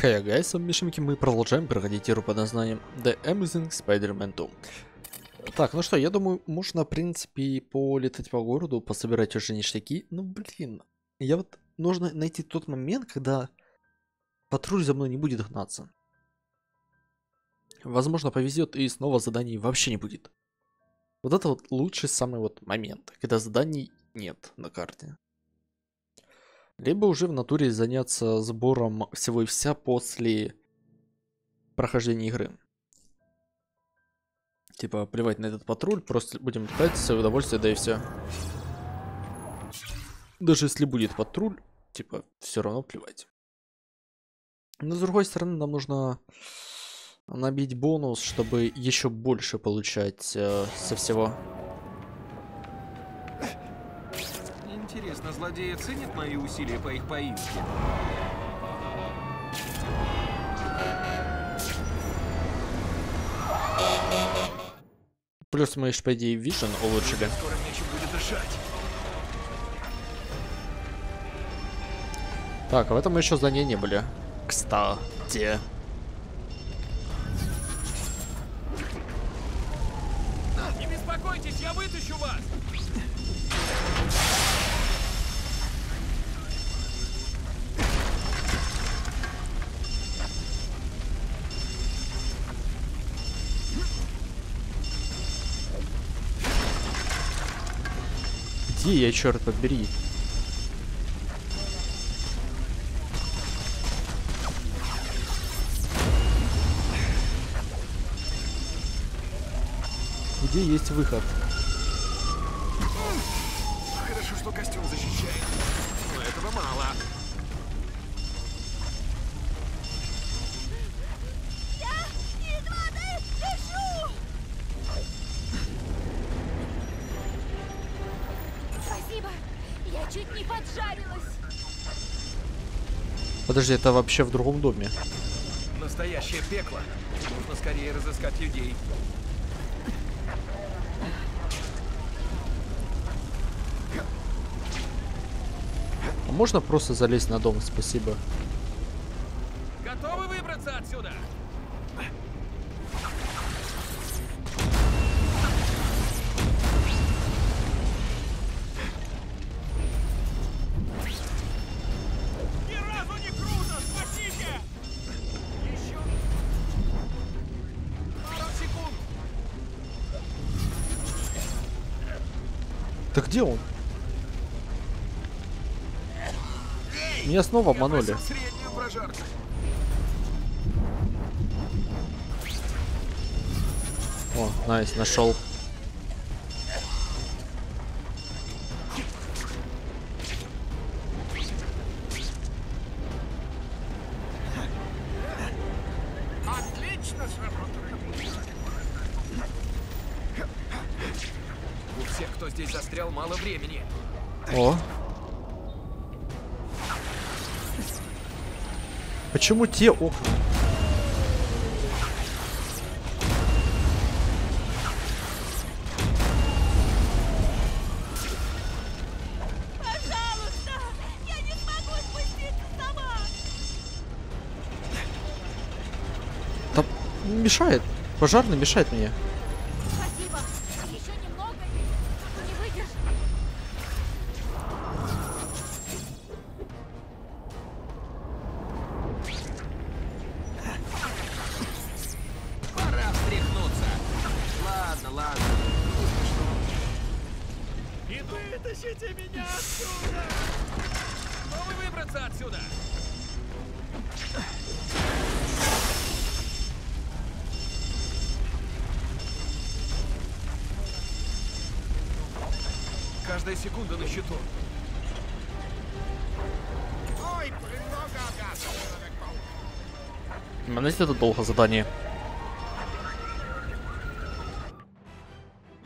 Хей, hey guys, с вами Мишеньки, мы продолжаем проходить игру под названием The Amazing Spider-Man 2. Так, ну что, я думаю, можно, в принципе, полетать по городу, пособирать уже ништяки. Ну, блин, я вот... Нужно найти тот момент, когда патруль за мной не будет гнаться. Возможно, повезет и снова заданий вообще не будет. Вот это вот лучший самый вот момент, когда заданий нет на карте. Либо уже в натуре заняться сбором всего и вся после прохождения игры. Типа, плевать на этот патруль, просто будем летать в удовольствие, да и все. Даже если будет патруль, типа, все равно плевать. Но с другой стороны, нам нужно набить бонус, чтобы еще больше получать э, со всего. Интересно, злодеи ценят мои усилия по их поимке? Плюс мы еще, по идее, Vision улучшили. Скоро нечем будет дышать. Так, а в этом мы еще здания не были. Кстати. Не беспокойтесь, я вытащу вас! Где я, черт побери? Где есть выход? Хорошо, что костюм защищает. Но этого мало. Подожди, это вообще в другом доме. Настоящее пекло. Нужно скорее разыскать людей. А можно просто залезть на дом, спасибо. Где он? Меня снова обманули. О, найс, нашел. Почему те окна? Мешает. Пожарный мешает мне.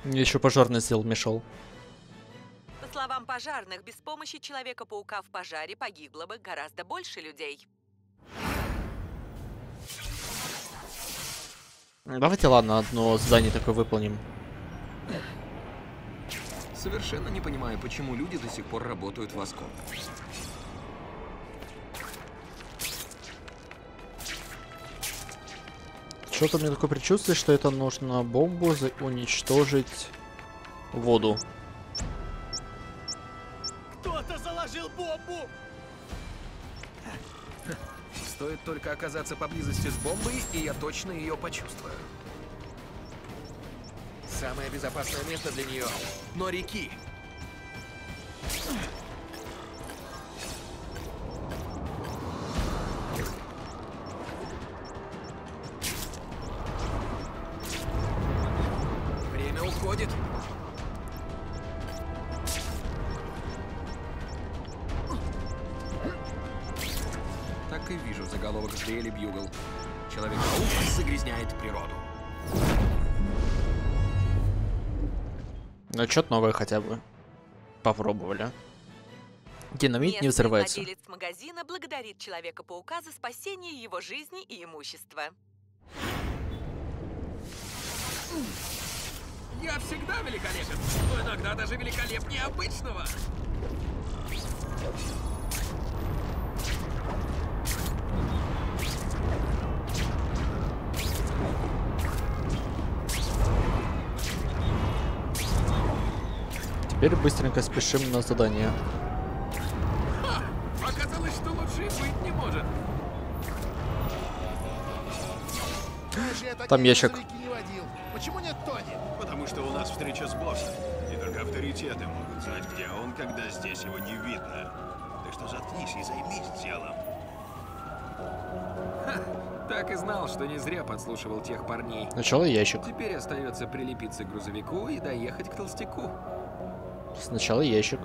Мне еще пожарный сделал, мешал. По словам пожарных, без помощи Человека-паука в пожаре погибло бы гораздо больше людей. Давайте, ладно, одно задание такое выполним. Совершенно не понимаю, почему люди до сих пор работают в Аскоп. Что-то мне такое предчувствие, что это нужно бомбу за- уничтожить воду. Кто-то заложил бомбу! Стоит только оказаться поблизости с бомбой, и я точно ее почувствую. Самое безопасное место для нее — но реки. С Daily Bugle. Человек-паук загрязняет природу. Ну, что-то новое хотя бы. Попробовали. Динамит не взрывается. владелец магазина благодарит Человека-паука за спасение его жизни и имущества. Я всегда великолепен, но иногда даже великолепнее обычного. Теперь быстренько спешим на задание. Ха! Оказалось, что лучше быть не может. Там ящик. грузовики не водил. Почему нет Тони? Потому что у нас встреча с боссом. И только авторитеты могут знать, где он, когда здесь его не видно. Так что заткнись и займись делом. Так и знал, что не зря подслушивал тех парней. Сначала ящик. Теперь остается прилепиться к грузовику и доехать к толстяку. Сначала ящик.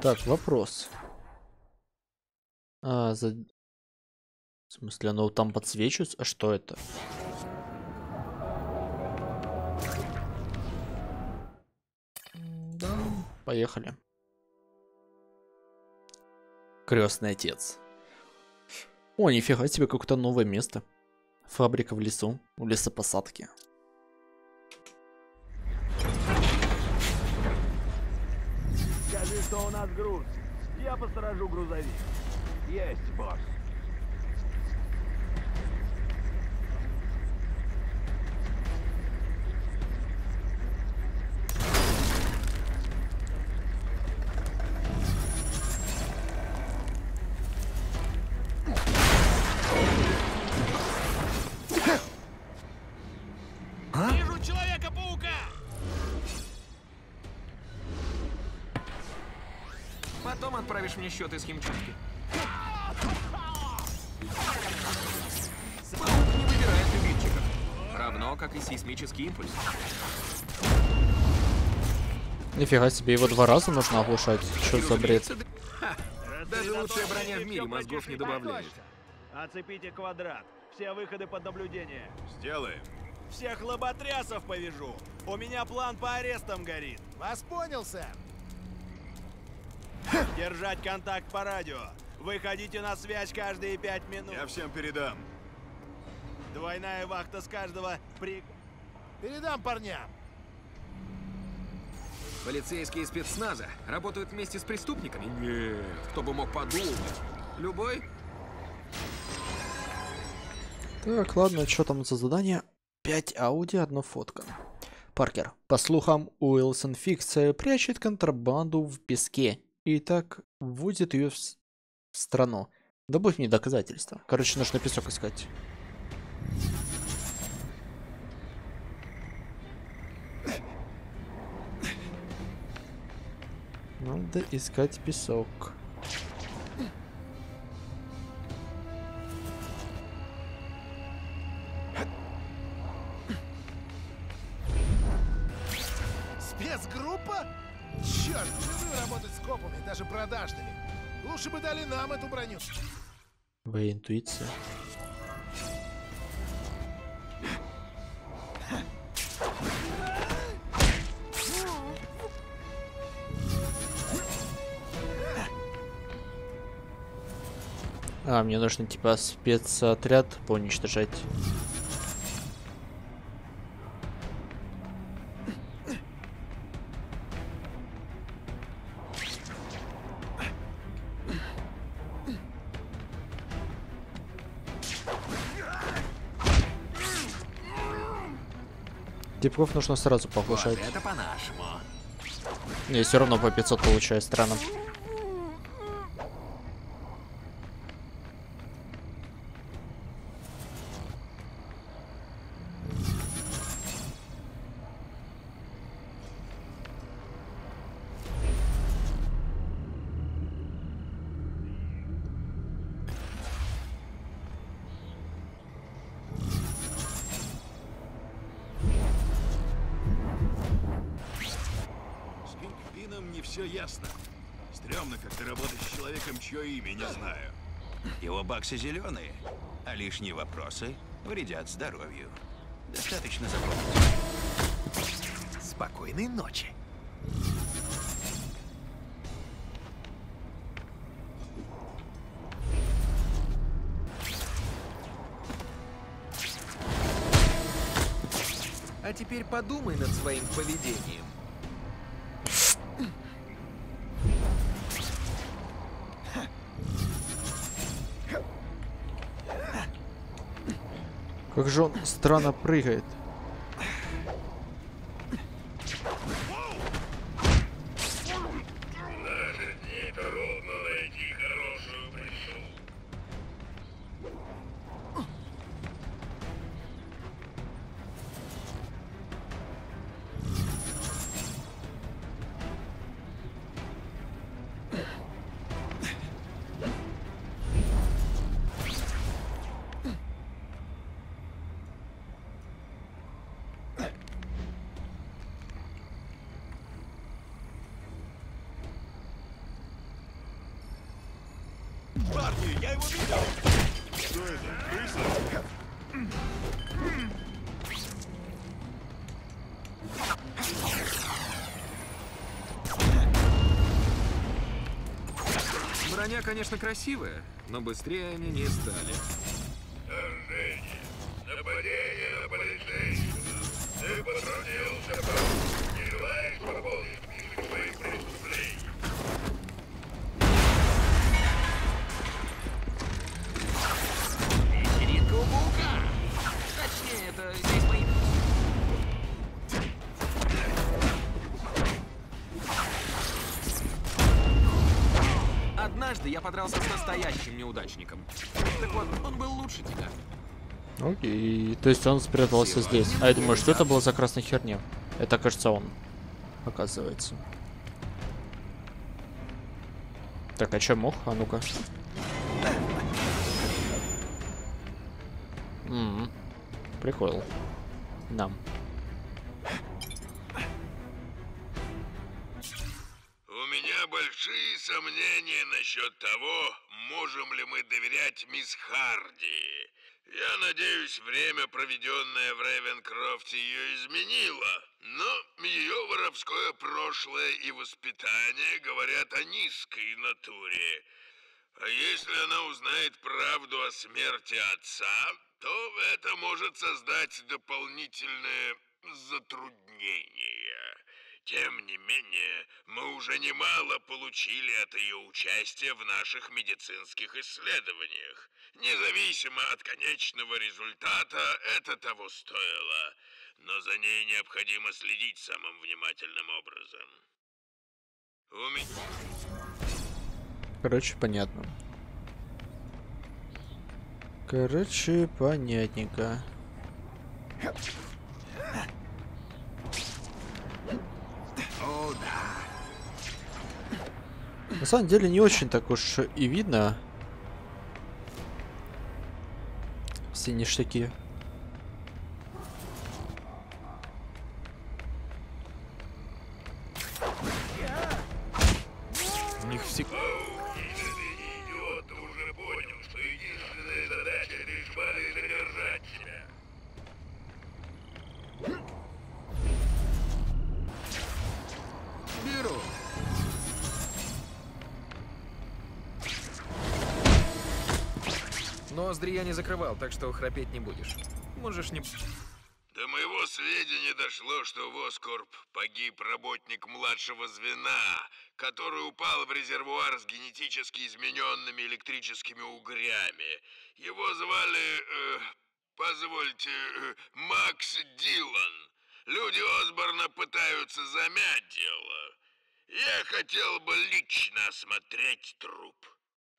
Так, вопрос. А, за... В смысле, оно там подсвечивается? А что это? Да, поехали. Крестный отец. О, нифига себе, какое-то новое место. Фабрика в лесу, в лесопосадке. Скажи, что у нас груз. Я посторожу грузовик. Есть, босс. Отправишь мне счет из химчистки. Паук не выбирает любимчиков. Равно, как и сейсмический импульс. Нифига себе, его два раза нужно оглушать. Что за бред? Ха, Даже лучшая броня в мире мозгов не добавляет. Оцепите квадрат. Все выходы под наблюдение. Сделаем. Всех лоботрясов повяжу. У меня план по арестам горит. Вас понял, сэр. Держать контакт по радио. Выходите на связь каждые пять минут. Я всем передам. Двойная вахта с каждого при... Передам парням. Полицейские спецназа работают вместе с преступниками? Нет, кто бы мог подумать. Любой? Так, ладно, что там за задание? 5 ауди, одна фотка. Паркер. По слухам, Уилсон Фикс э, прячет контрабанду в песке и так вводит ее в, страну. Добавь мне доказательства. Короче, нужно песок искать. Надо искать песок. Спецгруппа? Черт, люблю работать с копами, даже продажными. Лучше бы дали нам эту броню. Твоя интуиция. А, мне нужно типа спецотряд поуничтожать. Типков нужно сразу Вот повышать. это по-нашему. Не, все равно по 500 получаю, странно. Баксы зеленые, а лишние вопросы вредят здоровью. Достаточно запомнить. Спокойной ночи. А теперь подумай над своим поведением. Как же он странно прыгает. Конечно, красивая, но быстрее они не стали. То есть он спрятался здесь. А я думаю, что это было за красная херня? Это, кажется, он. Оказывается. Так, а чё мох? А ну-ка. М, Прикол. Нам. У меня большие сомнения насчет того, можем ли мы доверять мисс Харди. Я надеюсь, время, проведенное в Рейвенкрофте, ее изменило. Но ее воровское прошлое и воспитание говорят о низкой натуре. А если она узнает правду о смерти отца, то это может создать дополнительные затруднения. Тем не менее, мы уже немало получили от ее участия в наших медицинских исследованиях. Независимо от конечного результата, это того стоило. Но за ней необходимо следить самым внимательным образом. У меня... Короче, понятно. Короче, понятненько. О, да. На самом деле не очень так уж и видно. Все ништяки. Что храпеть не будешь. Можешь не... До моего сведения дошло, что в Оскорб погиб работник младшего звена, который упал в резервуар с генетически измененными электрическими угрями. Его звали, э, позвольте, э, Макс Дилан. Люди Осборна пытаются замять дело. Я хотел бы лично осмотреть труп.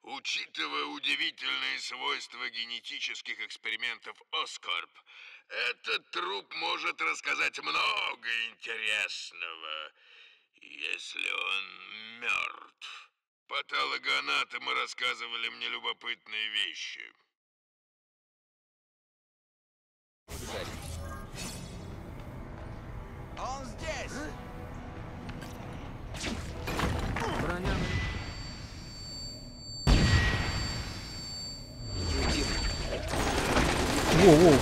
Учитывая удивительные свойства генетических экспериментов Оскорб, этот труп может рассказать много интересного, если он мертв. Патологоанатомы рассказывали мне любопытные вещи. Он здесь! Броня. Уйди. Воу-воу.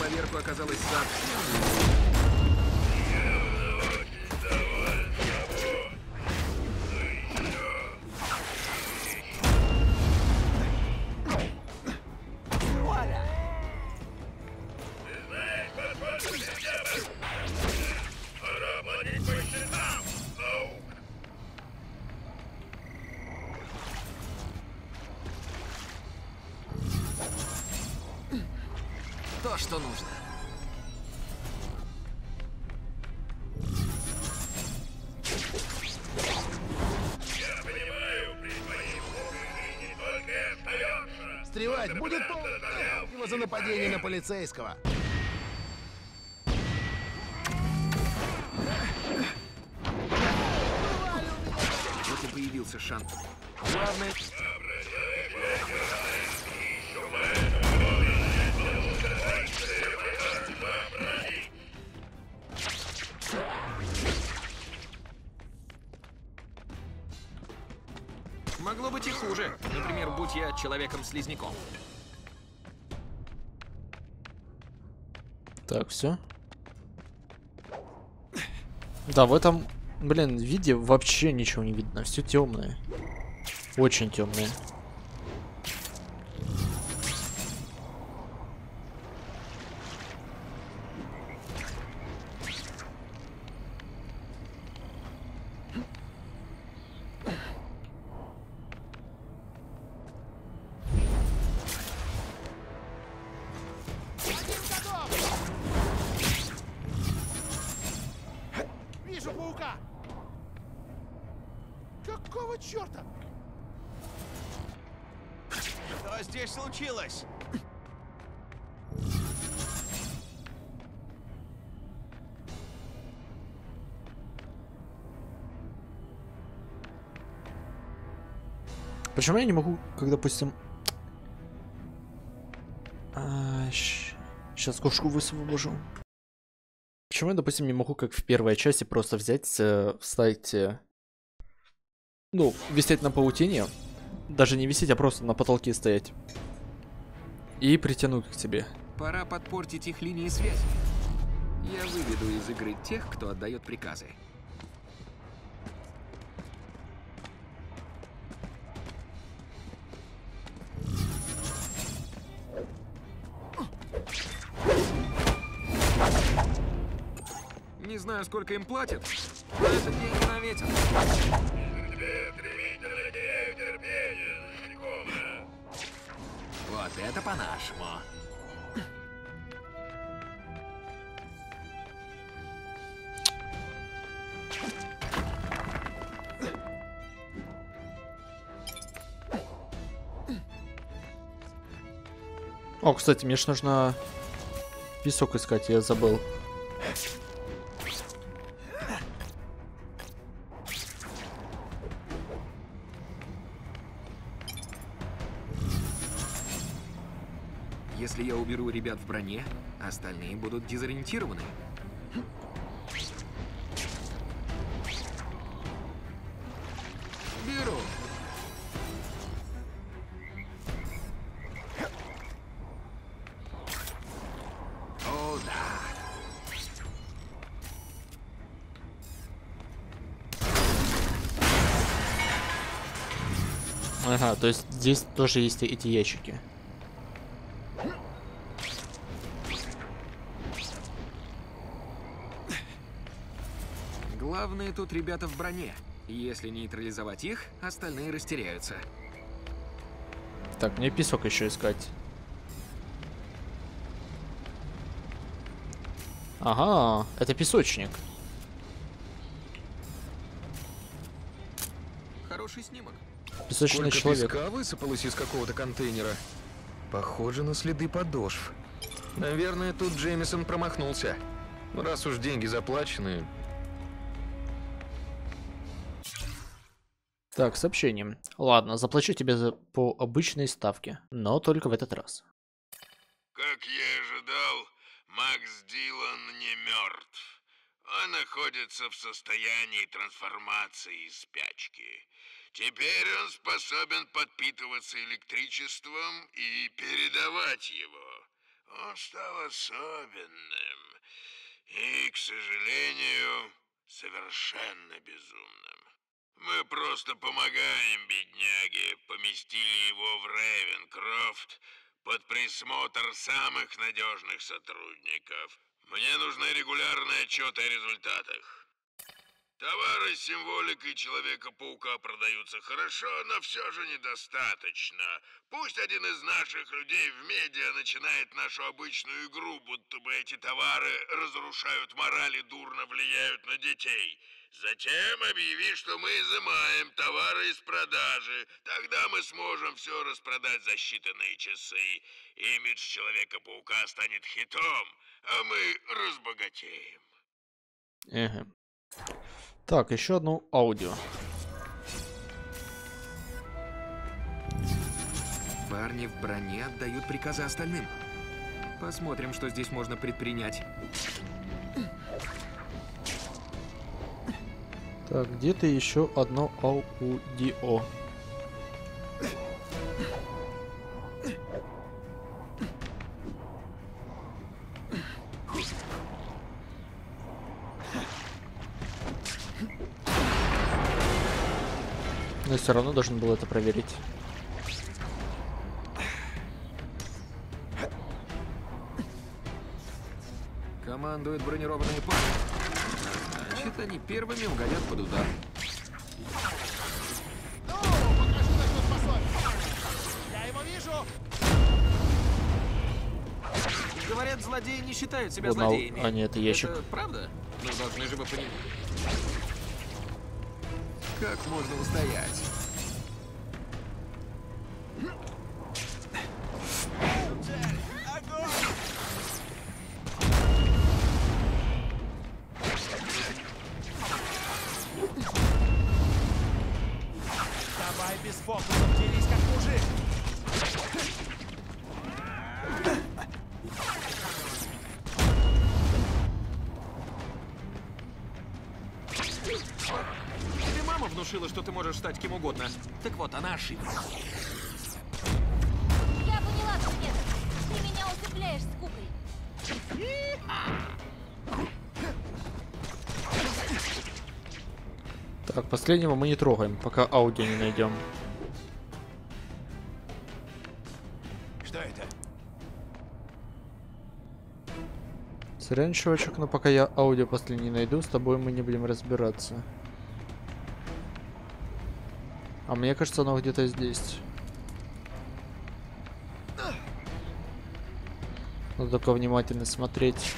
Поверху оказалось совсем полицейского. Вот и появился шанс. Главное... Могло быть и хуже. Например, будь я человеком-слизняком. Так, все. Да, в этом, блин, виде вообще ничего не видно. Все темное. Очень темное. Почему я не могу, как допустим... сейчас кошку высвобожу. Почему я, допустим, не могу, как в первой части, просто взять, э, вставить... э, ну, висеть на паутине. Даже не висеть, а просто на потолке стоять. И притянуть к тебе. Пора подпортить их линии связи. Я выведу из игры тех, кто отдает приказы. Знаю, сколько им платят, но это деньги на ветер. Вот это по-нашему. О, кстати, мне ж нужно песок искать, я забыл. Броне, остальные будут дезориентированы. Беру. О, да. Ага, то есть здесь тоже есть эти ящики. Тут ребята в броне. Если нейтрализовать их, остальные растеряются. Так, мне песок еще искать. Ага, это песочник. Хороший снимок. Песочный Сколько человек. песка высыпалось из какого-то контейнера. Похоже на следы подошв. Наверное, тут Джеймисон промахнулся. Ну, Раз уж деньги заплачены, Так, сообщение. Ладно, заплачу тебе за, по обычной ставке, но только в этот раз. Как я и ожидал, Макс Дилан не мертв. Он находится в состоянии трансформации и спячки. Теперь он способен подпитываться электричеством и передавать его. Он стал особенным и, к сожалению, совершенно безумным. Мы просто помогаем бедняге, поместили его в Рейвенкрофт под присмотр самых надежных сотрудников. Мне нужны регулярные отчеты о результатах. Товары с символикой Человека-паука продаются хорошо, но все же недостаточно. Пусть один из наших людей в медиа начинает нашу обычную игру, будто бы эти товары разрушают мораль и дурно влияют на детей. Затем объяви, что мы изымаем товары из продажи. Тогда мы сможем все распродать за считанные часы. Имидж Человека-паука станет хитом, а мы разбогатеем. Ага. Так, еще одно аудио. Парни в броне отдают приказы остальным. Посмотрим, что здесь можно предпринять. Так, где-то еще одно аудио. Но все равно должен был это проверить. Командует бронированные парни. Значит, они первыми угодят под удар. Ну, покажи что способен. Я его вижу. Говорят, злодеи не считают себя ау- злодеями. а, нет, это ящик. Это правда? Ну, должны же вы понимать. Как можно устоять? Ошиблась. Я поняла, Кузнец. Ты меня усыпляешь скукой. Так, последнего мы не трогаем, пока аудио не найдем. Что это? Сорян, чувачок, но пока я аудио после не найду, с тобой мы не будем разбираться. А мне кажется, оно где-то здесь. Надо только внимательно смотреть.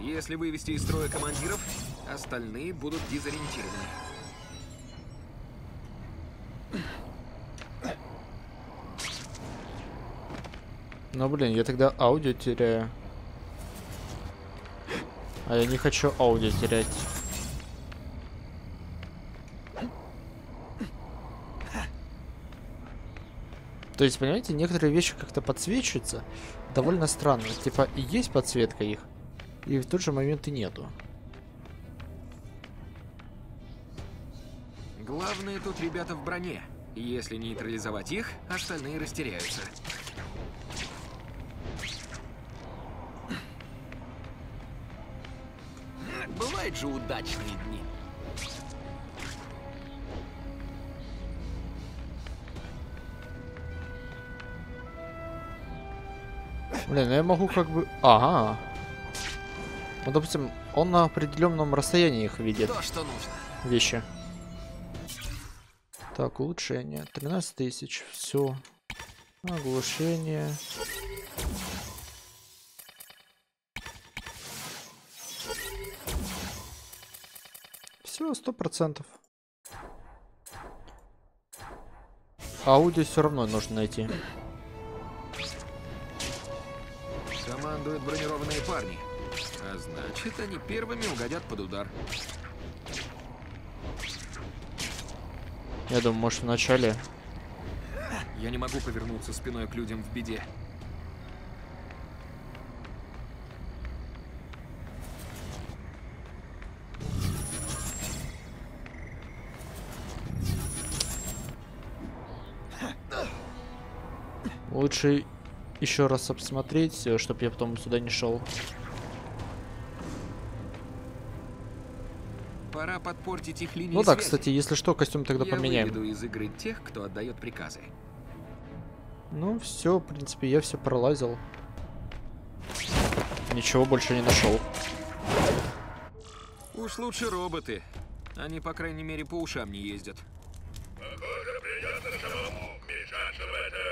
Если вывести из строя командиров, остальные будут дезориентированы. Ну блин, я тогда аудио теряю. А я не хочу аудио терять. То есть, понимаете, некоторые вещи как-то подсвечиваются довольно странно. Типа, и есть подсветка их, и в тот же момент и нету. Главное тут ребята в броне. Если нейтрализовать их, остальные растеряются. Бывают же удачные дни. Блин, ну я могу как бы... Ага. Ну, допустим, он на определенном расстоянии их видит, То, что нужно. вещи. Так, улучшение. 13 тысяч. Все. Оглушение. Все, сто процентов. Ауди все равно нужно найти. Командуют бронированные парни. А значит, они первыми угодят под удар. Я думаю, может в начале. Я не могу повернуться спиной к людям в беде. Лучше еще раз обсмотреть, чтобы я потом сюда не шел. Пора подпортить их линии Ну да, связи. кстати, если что, костюм тогда Я поменяем. выведу из игры тех, кто отдает приказы. Ну все, в принципе, я все пролазил. Ничего больше не нашел. Уж лучше роботы. Они, по крайней мере, по ушам не ездят. Похоже, придется самому вмешаться в это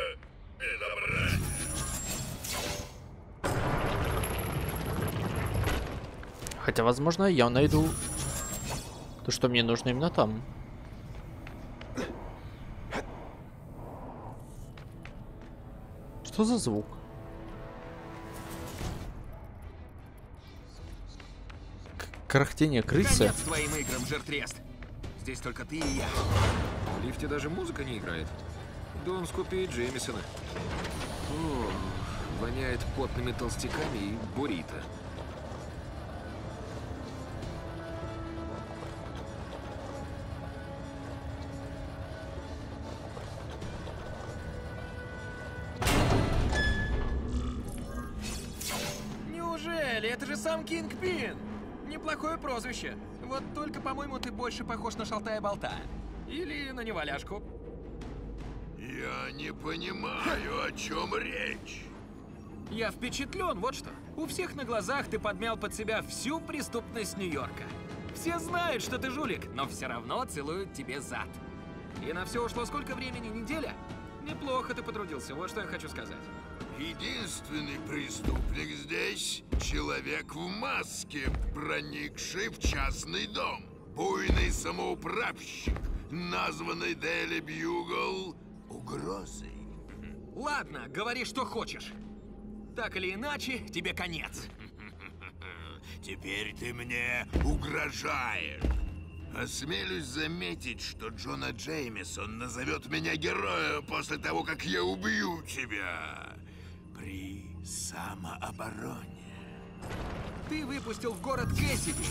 Хотя, возможно, я найду то, что мне нужно именно там. Что за звук? К- Кряхтение крысы? Конец твоим играм, жертрест. Здесь только ты и я. В лифте даже музыка не играет. Дом скупее Джеймисона. О, воняет потными толстяками и буррито. Кинг Пин! Неплохое прозвище. Вот только, по-моему, ты больше похож на шалтая-болта. Или на неваляшку. Я не понимаю, о чем речь. Я впечатлен, вот что. У всех на глазах ты подмял под себя всю преступность Нью-Йорка. Все знают, что ты жулик, но все равно целуют тебе зад. И на все ушло сколько времени? Неделя? Неплохо ты потрудился, вот что я хочу сказать. Единственный преступник здесь — человек в маске, проникший в частный дом. Буйный самоуправщик, названный Дели Бьюгл угрозой. Ладно, говори, что хочешь. Так или иначе, тебе конец. Теперь ты мне угрожаешь. Осмелюсь заметить, что Джона Джеймисон назовет меня героем после того, как я убью тебя. Самообороне. Ты выпустил в город Кэссиди.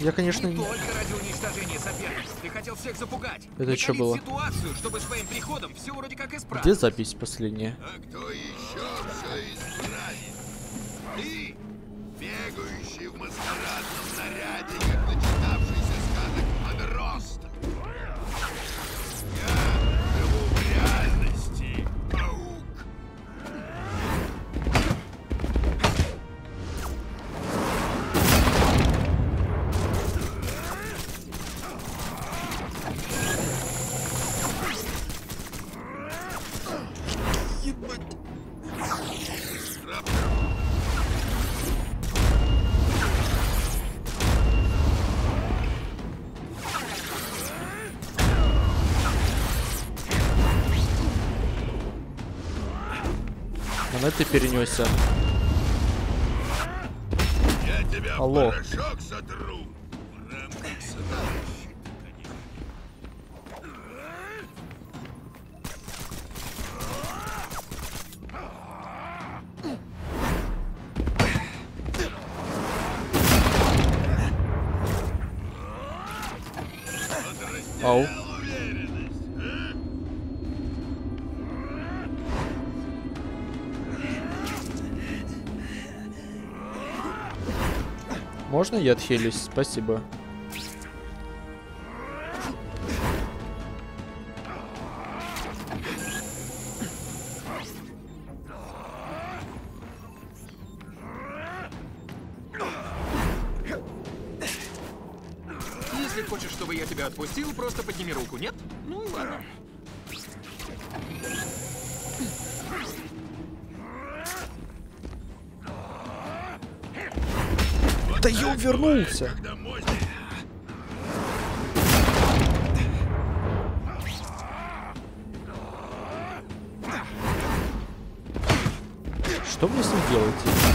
Я, конечно, Не только ради уничтожения соперников. Ты хотел всех запугать. Это Накалить было? ситуацию, чтобы своим приходом все вроде как исправить. Где запись последняя? А кто еще все исправит? Ты, бегающий в маскарадном наряде, на ты перенесся. Я тебя Алло. в можно я отхилюсь? Спасибо. Если хочешь, чтобы я тебя отпустил, просто подними руку, нет? Ну ладно. Да я увернулся. Что мне с ним делать?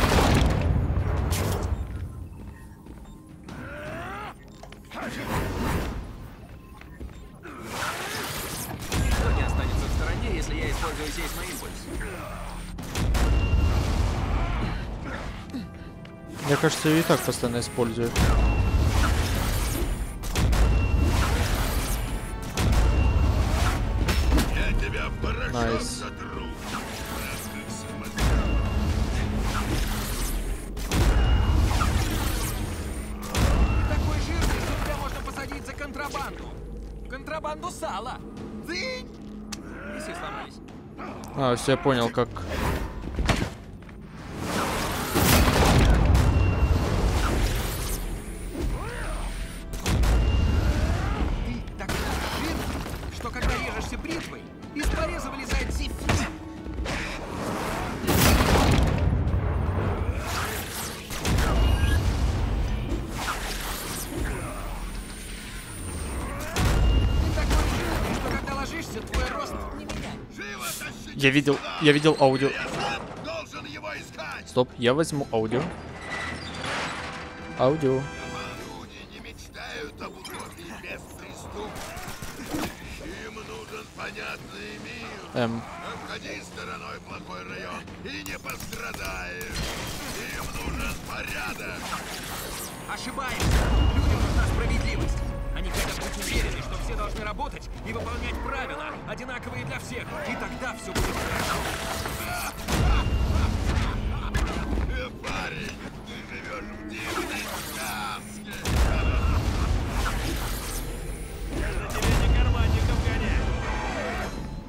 Кажется, ее и так постоянно используют. Я тебя в порошок Nice. сотру. Раз как самолет. Такой жирный, что тебя можно посадить за контрабанду. Контрабанду сала. Ты... Весы сломались. А, все, я понял, как... Я видел, я видел аудио. Стоп, я возьму аудио. Аудио. Люди не мечтают об утопии без преступности. Им нужен понятный мир. Эм, Обходи стороной плохой район и не пострадаешь. Им нужен порядок. Ошибаешься. Людям нужна справедливость. Они хотят быть уверены, что все должны работать и выполнять правила, одинаковые для всех. И тогда все будет хорошо. Э, Парень, ты живешь в дивной сказке.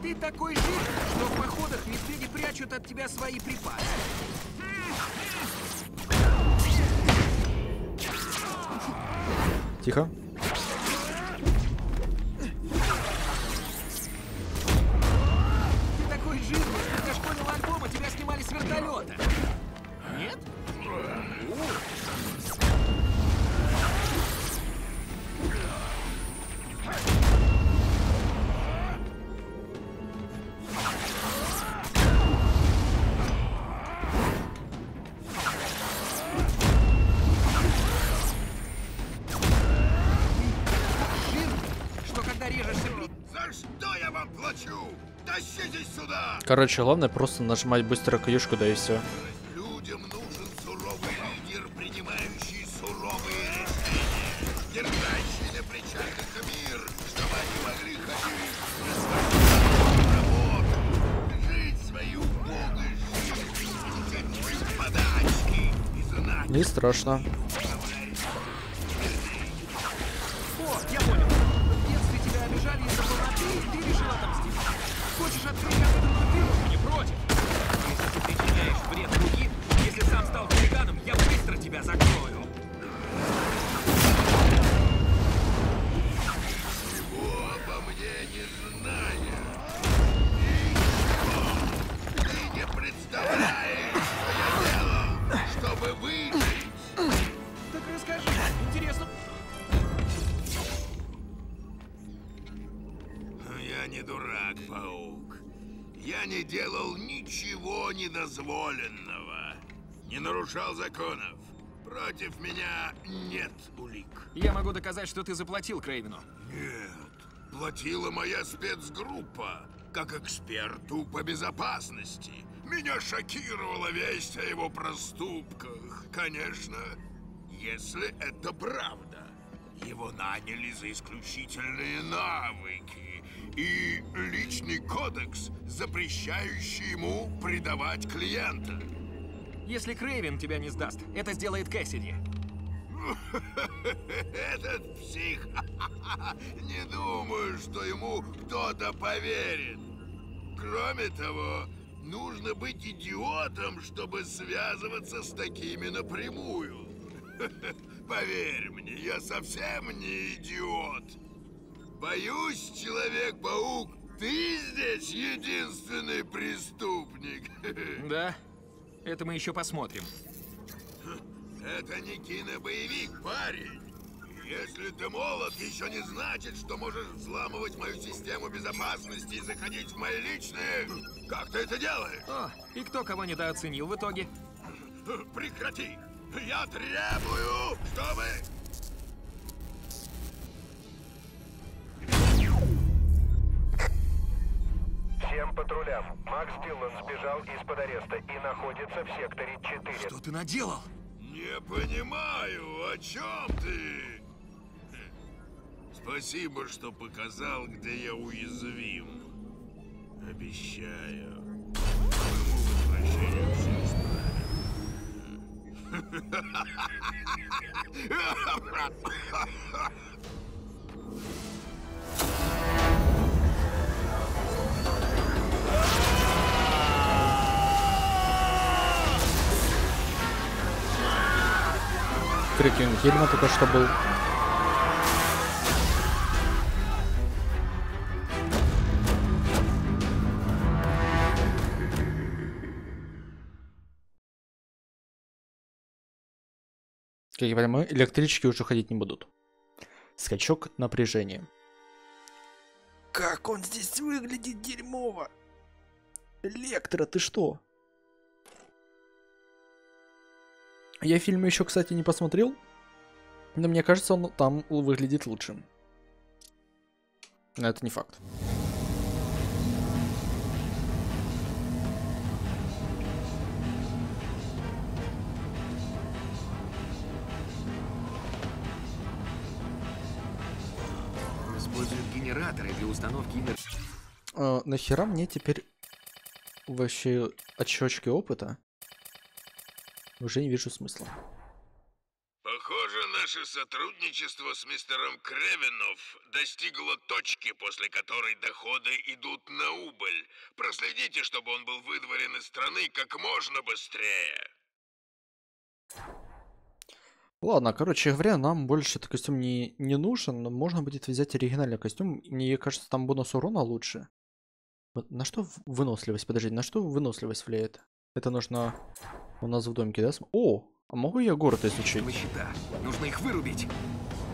Ты такой жирный, что в походах медведи прячут от тебя свои припасы. тихо. Вертолета. Нет? Короче, главное просто нажимать быстро каюшку, да и все. Людям нужен суровый лидер, принимающий суровые решения, держащий на плечах их мир, чтобы они могли ходить свою работу, жить убогой жизнью, получать подачки и знать, Не страшно. Ничего недозволенного. Не нарушал законов. Против меня нет улик. Я могу доказать, что ты заплатил Крейвену. Нет, платила моя спецгруппа, как эксперту по безопасности. Меня шокировала весть о его проступках. Конечно, если это правда. Его наняли за исключительные навыки и личный кодекс, запрещающий ему предавать клиента. Если Крейвен тебя не сдаст, это сделает Кэссиди. Этот псих. Не думаю, что ему кто-то поверит. Кроме того, нужно быть идиотом, чтобы связываться с такими напрямую. поверь мне, я совсем не идиот. Боюсь, Человек-паук, ты здесь единственный преступник. Да? Это мы еще посмотрим. Это не кинобоевик, парень. Если ты молод, еще не значит, что можешь взламывать мою систему безопасности и заходить в мои личные... Как ты это делаешь? О, и кто кого недооценил в итоге? Прекрати! Я требую, чтобы... Всем патрулям. Макс Диллон сбежал из-под ареста и находится в секторе 4. Что ты наделал? Не понимаю, о чем ты? Спасибо, что показал, где я уязвим. Обещаю. Моему возвращению все исправим. Крик Юнгельма только что был. Как я понимаю, электрички уже ходить не будут. Скачок напряжения. Как он здесь выглядит дерьмово! Электро, ты что? Я фильм еще, кстати, не посмотрел. Но мне кажется, он там выглядит лучше. Но это не факт. Используют генераторы для установки энергии. А, нахера мне теперь вообще очечки опыта? Уже не вижу смысла. Похоже, наше сотрудничество с мистером Кревенов достигло точки, после которой доходы идут на убыль. Проследите, чтобы он был выдворен из страны как можно быстрее. Ладно, короче говоря, нам больше этот костюм не, не нужен, но можно будет взять оригинальный костюм. Мне кажется, там бонус урона лучше. Вот на что выносливость? Подожди, на что выносливость влияет? Это нужно у нас в домике, да? О, а могу я город изучить? Щита. Нужно их вырубить.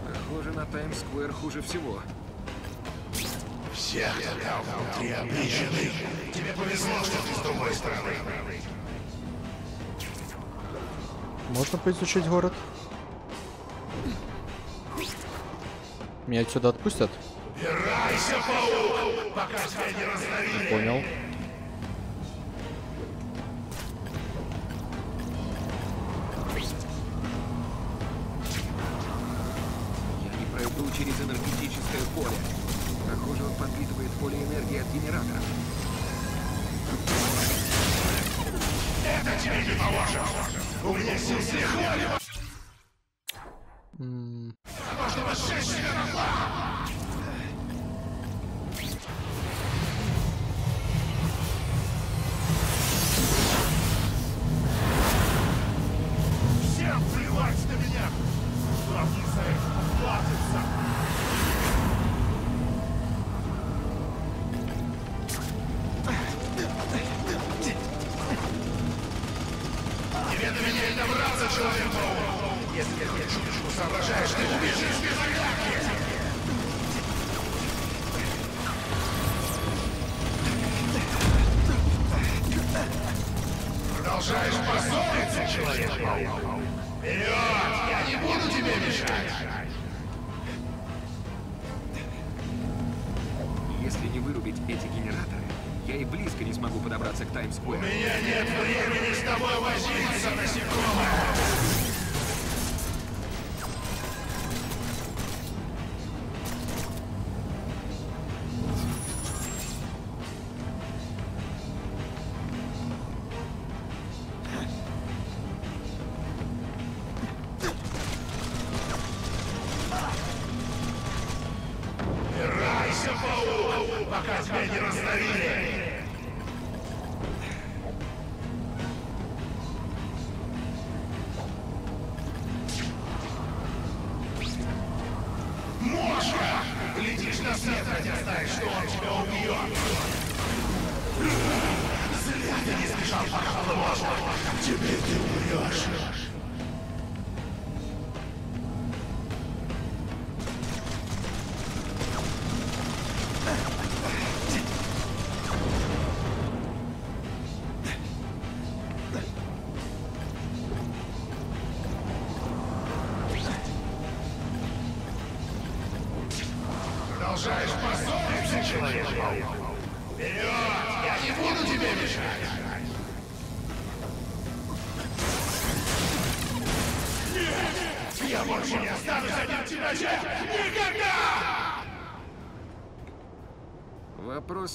Похоже, на Таймс-сквер хуже всего. Все, кто там внутри, обречены. Тебе повезло, что ты с другой стороны. Можно поизучить город? Меня отсюда отпустят? Убирайся, паук, пока тебя не раздавили. Понял. Через энергетическое поле. Похоже, он подпитывает поле энергии от генератора. Это тебе не поможет. У меня сил хватит. М, Можно возжечь себя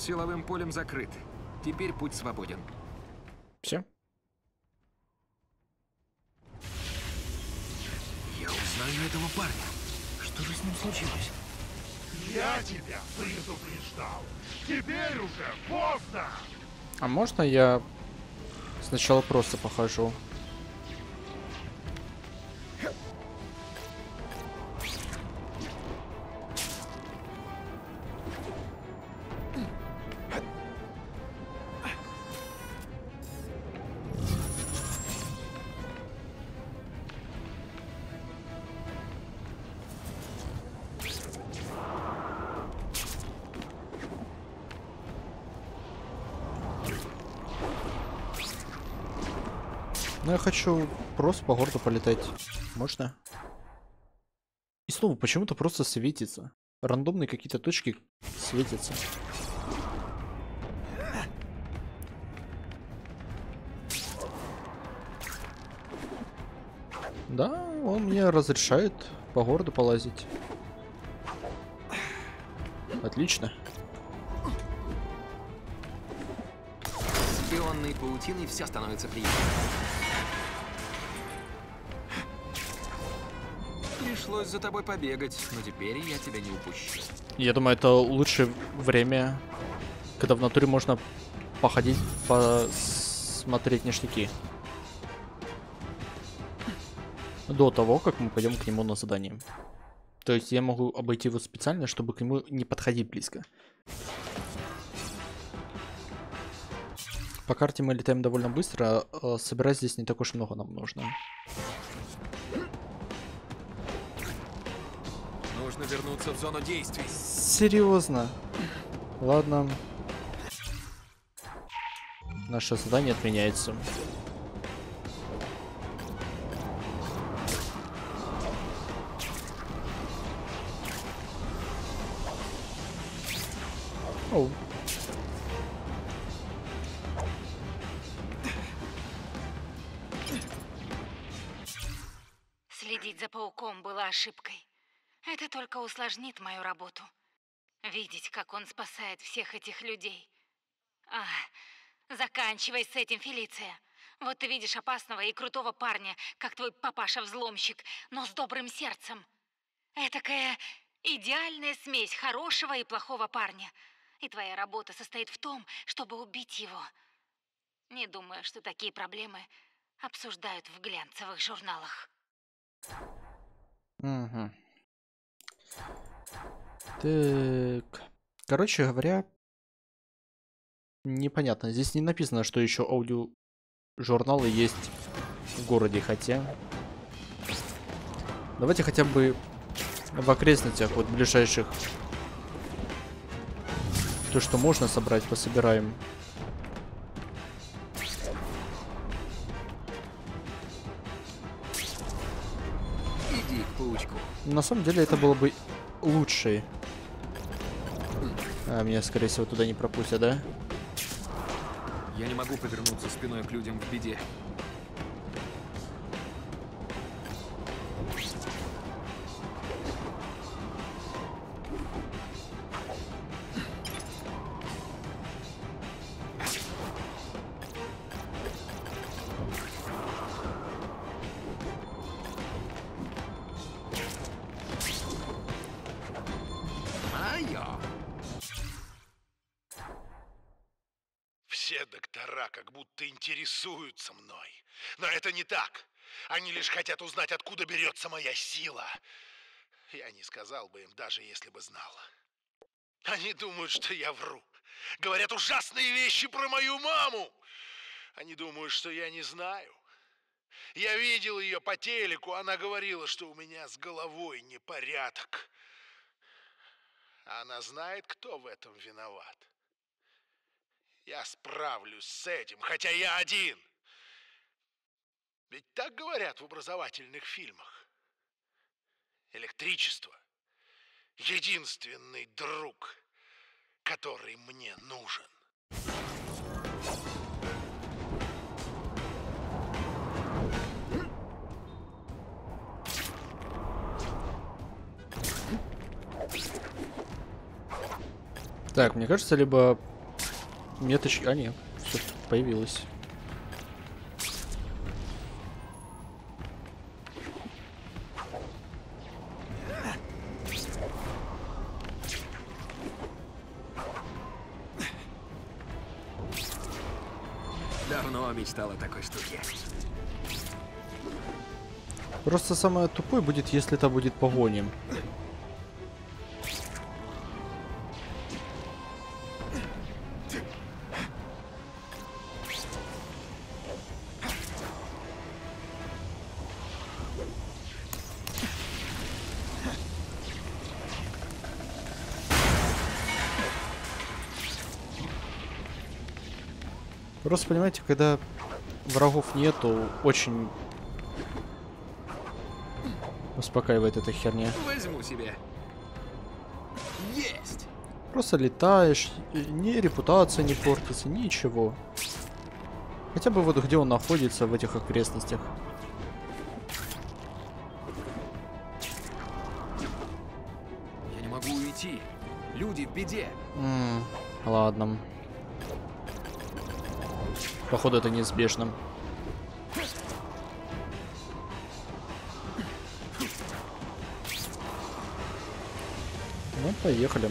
силовым полем закрыт. Теперь путь свободен. Все? Я узнаю этого парня. Что же с ним случилось? Я тебя предупреждал! Теперь уже поздно! А можно я сначала просто похожу? Ну, я хочу просто по городу полетать. Можно? И снова почему-то просто светится. Рандомные какие-то точки светятся. Да, он мне разрешает по городу полазить. Отлично. С ионной паутиной все становится приятно. Пришлось за тобой побегать, но теперь я тебя не упущу. Я думаю, это лучшее время, когда в натуре можно походить, посмотреть ништяки. До того, как мы пойдем к нему на задание. То есть я могу обойти его специально, чтобы к нему не подходить близко. По карте мы летаем довольно быстро, а собирать здесь не так уж много нам нужно. Нужно вернуться в зону действий. Серьезно? Ладно. Наше задание отменяется. Оу. Только усложнит мою работу. Видеть, как он спасает всех этих людей. А, заканчивай с этим, Фелиция. Вот ты видишь опасного и крутого парня, как твой папаша-взломщик, но с добрым сердцем. Этакая идеальная смесь хорошего и плохого парня. И твоя работа состоит в том, чтобы убить его. Не думаю, что такие проблемы обсуждают в глянцевых журналах. Угу. Так. Короче говоря, непонятно. Здесь не написано, что еще аудио журналы есть в городе, хотя... Давайте хотя бы в окрестностях, вот ближайших. То, что можно собрать, пособираем. Иди На самом деле это было бы лучшей. А, меня, скорее всего, туда не пропустят, да? Я не могу повернуться спиной к людям в беде. Они лишь хотят узнать, откуда берется моя сила. Я не сказал бы им, даже если бы знал. Они думают, что я вру. Говорят ужасные вещи про мою маму. Они думают, что я не знаю. Я видел ее по телеку, она говорила, что у меня с головой непорядок. Она знает, кто в этом виноват. Я справлюсь с этим, хотя я один. Ведь так говорят в образовательных фильмах. Электричество — единственный друг, который мне нужен. Так, мне кажется, либо меточки... А, нет, все появилось. Просто самое тупое будет, если это будет погоня. Просто понимаете, когда врагов нету, очень успокаивает эта херня. Возьму себе. Есть! Просто летаешь, ни репутация не портится, ничего. Хотя бы вот где он находится в этих окрестностях. Я не могу уйти. Люди в беде. М, ладно. Походу это неизбежно. Поехали.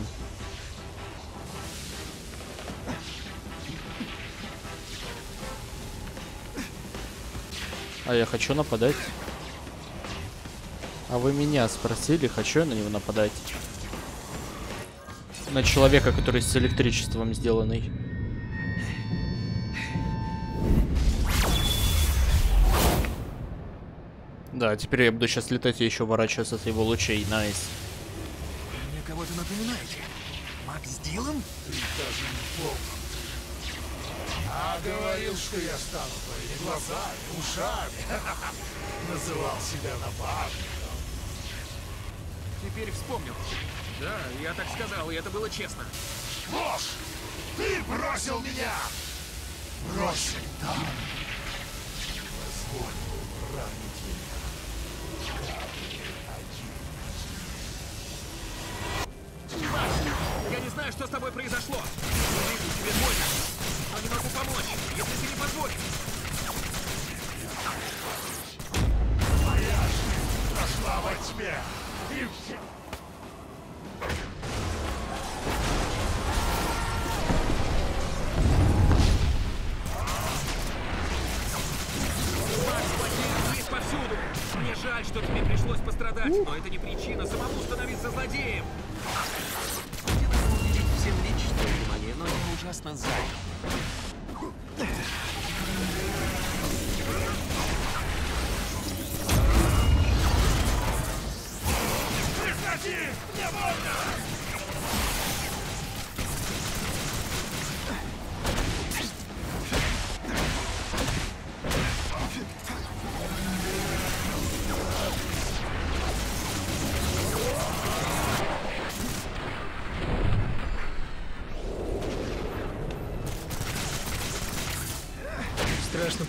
А я хочу нападать. А вы меня спросили, хочу я на него нападать? На человека, который с электричеством сделанный. Да, теперь я буду сейчас летать и еще уворачиваться от его лучей. Nice. Мне Макс Диллон? А говорил, что я стану твоими глазами, ушами. Называл себя напарником. Теперь вспомнил. Да, я так сказал, и это было честно. Ложь! Ты бросил меня! Бросил там. Позволил знаю, что с тобой произошло. Вижу, тебе больно. Но не могу помочь, если ты не позволишь. Моя жизнь прошла во тьме. И все...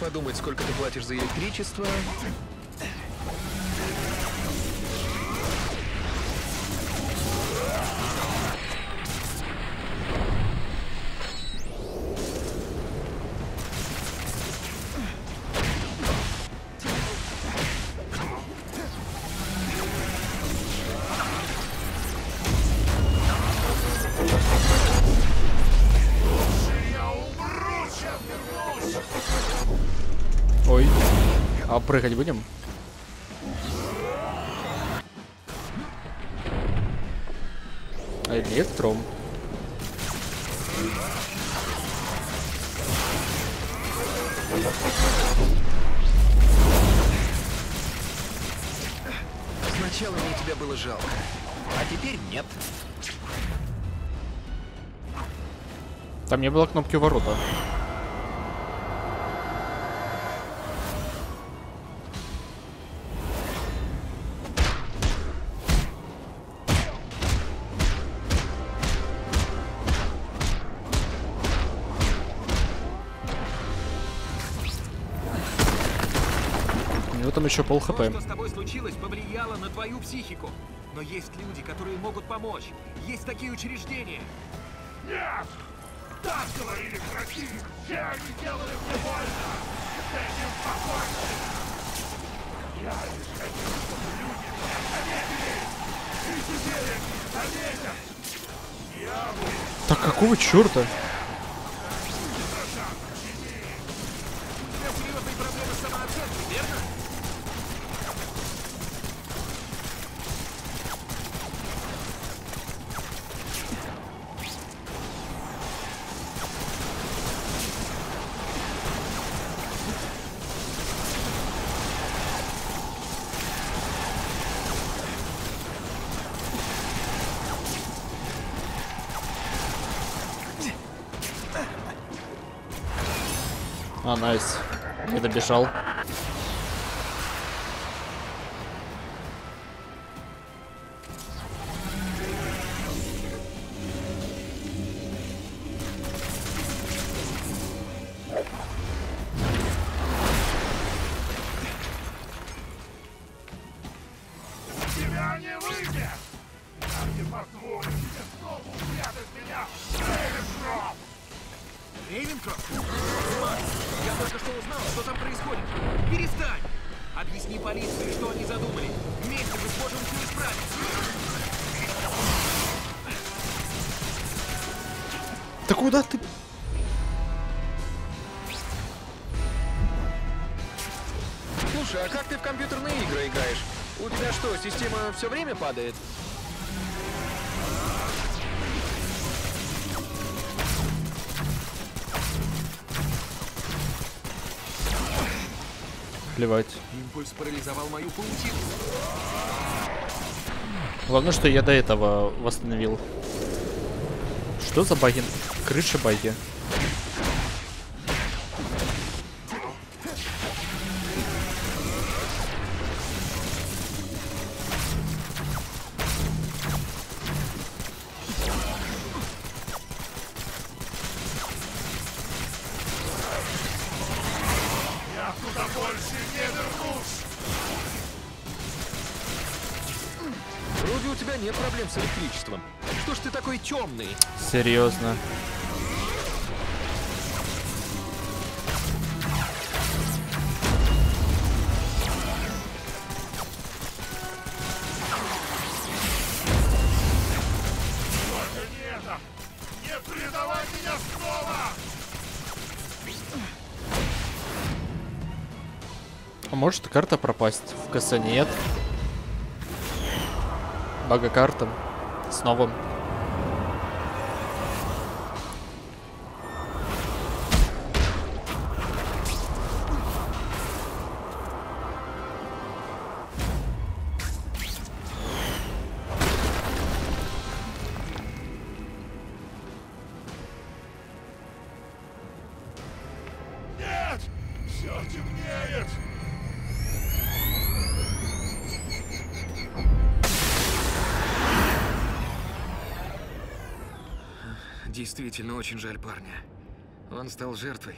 подумать, сколько ты платишь за электричество. Прыгать будем? Электром. Сначала мне тебя было жалко, а теперь нет. Там не было кнопки ворота. Еще пол хп. То, что с тобой случилось, повлияло на твою психику. Но есть люди, которые могут помочь. Есть такие учреждения. Нет! Так говорили противник! Все они делали мне больно! С этим спокойно! Я лишь хотел, чтобы люди меня заметили! И теперь они заметят! Я буду Так какого черта? Не все время падает? Плевать. Импульс парализовал мою паутину. Главное, что я до этого восстановил. Что за баги? Крыша баги. Темный? Серьезно. Только не это! Не предавай меня снова! А может карта пропасть? В КС нет. Бага карта. С новым. Очень жаль парня. Он стал жертвой.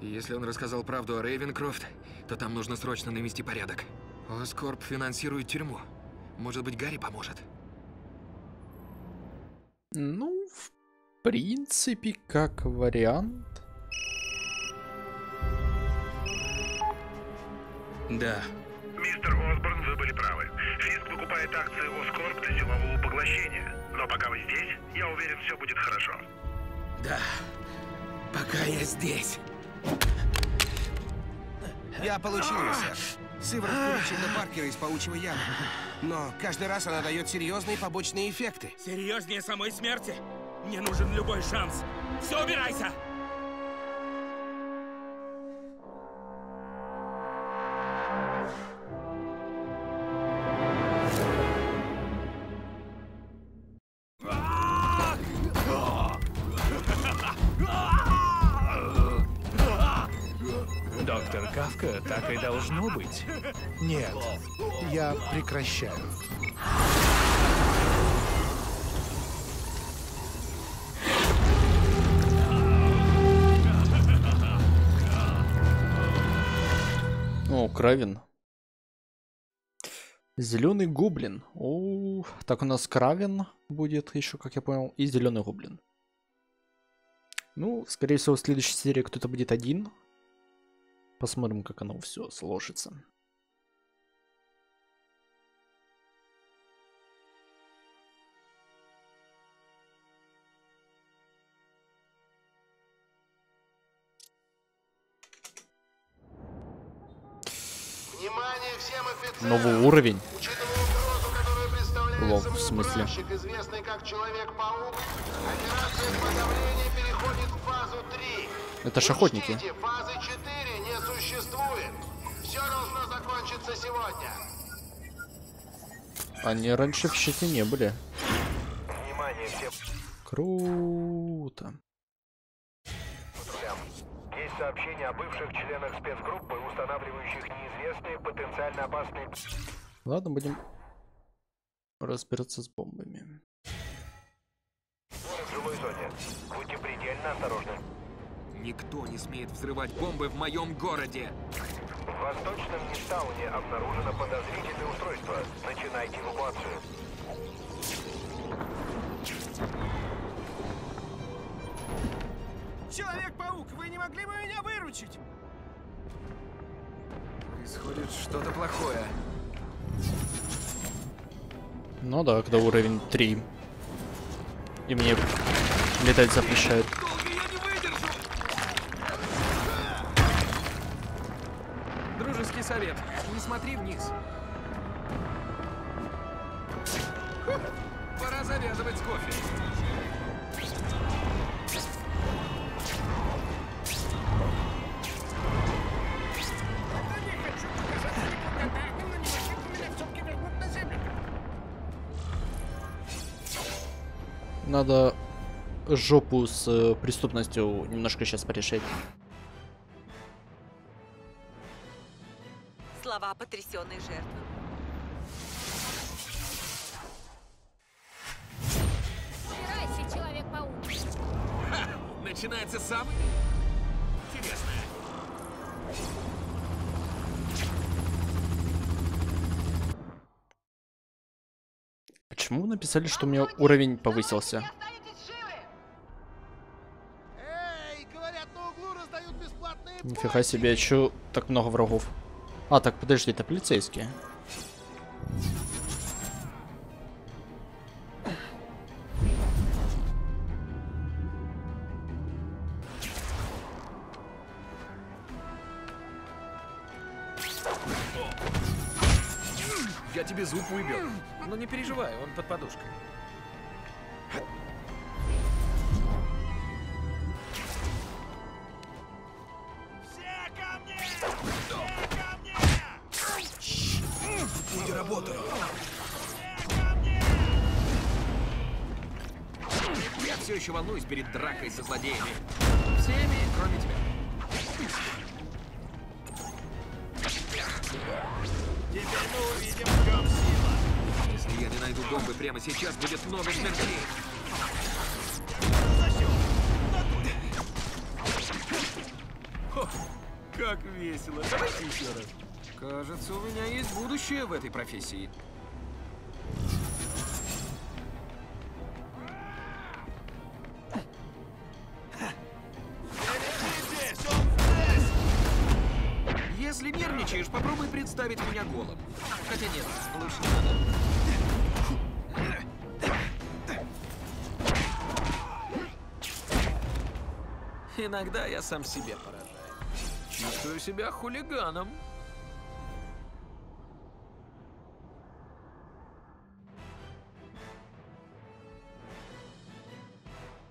И если он рассказал правду о Рейвенкрофт, то там нужно срочно навести порядок. Оскорб финансирует тюрьму. Может быть, Гарри поможет. Ну, в принципе, как вариант. Да. Мистер Осборн, вы были правы. Фиск выкупает акции Оскорб для силового поглощения. Но пока вы здесь, я уверен, все будет хорошо. Да. Пока я здесь. Я получил ее, сэр. Сыворотку Ричарда Паркера из паучьего яма. Но каждый раз она дает серьезные побочные эффекты. Серьезнее самой смерти? Мне нужен любой шанс. Все, убирайся! Прекращаю. О, Кравин. Зеленый гоблин. О, так у нас Кравин будет еще, как я понял, и зеленый гоблин. Ну, скорее всего, в следующей серии кто-то будет один. Посмотрим, как оно все сложится. Подавления переходит в фазу 3. Это ж охотники. Учтите, фазы 4 не существует. Все должно закончиться сегодня. Они раньше в щите не были. Внимание Круто. Сообщения о бывших членах спецгруппы, устанавливающих неизвестные потенциально опасные... Ладно, будем разбираться с бомбами. в жилой зоне. Будьте предельно осторожны. Никто не смеет взрывать бомбы в моем городе. В восточном Нистауне обнаружено подозрительное устройство. Начинайте эвакуацию. Человек-паук, вы не могли бы меня выручить? Происходит что-то плохое. Ну да, когда уровень 3. И мне летать запрещают. Дружеский совет. Не смотри вниз. Пора завязывать с кофе. Надо жопу с э, преступностью немножко сейчас порешать. Слова потрясенной жертвы. Убирайся, Человек-паук. Начинается самое Почему написали, что у меня уровень повысился? Нифига себе, чё так много врагов? А, так подожди, это полицейские. Я тебе зуб выбил. Но не переживай, он под подушкой. Не работаю. Я все еще волнуюсь перед дракой со злодеями. Всеми, кроме тебя. Сейчас, будет много смертей. Как весело. Давайте еще раз. Кажется, у меня есть будущее в этой профессии. Иногда я сам себе поражаюсь. Чувствую себя хулиганом.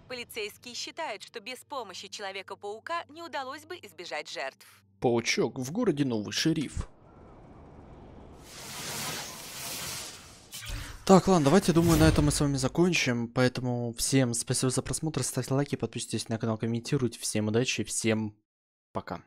Полицейские считают, что без помощи Человека-паука не удалось бы избежать жертв. Паучок, в городе новый шериф. Так, ладно, давайте, думаю, на этом мы с вами закончим. Поэтому всем спасибо за просмотр, ставьте лайки, подписывайтесь на канал, комментируйте. Всем удачи, всем пока.